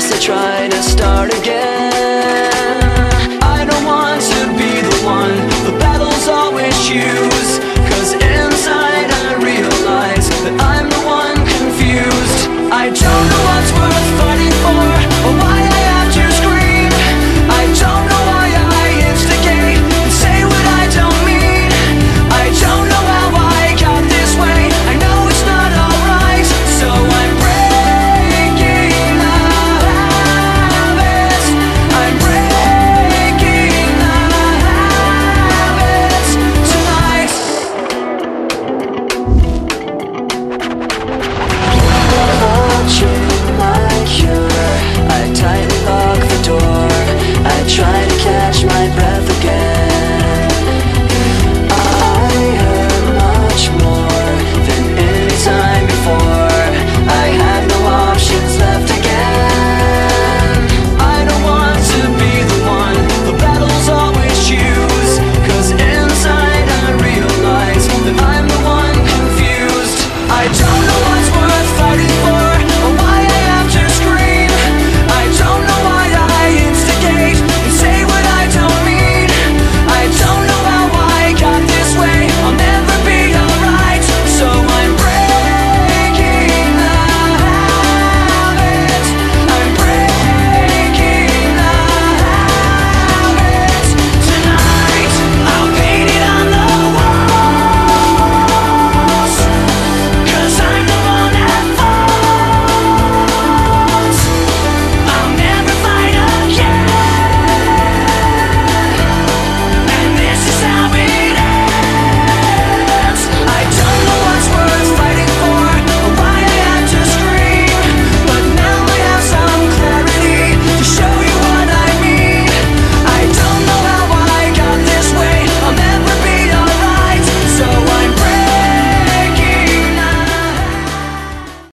guess try to start again.